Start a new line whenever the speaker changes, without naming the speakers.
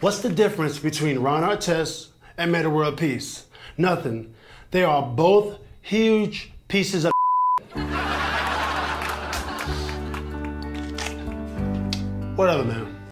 What's the difference between Ron Artest and Metta World Peace? Nothing. They are both huge pieces of Whatever, man.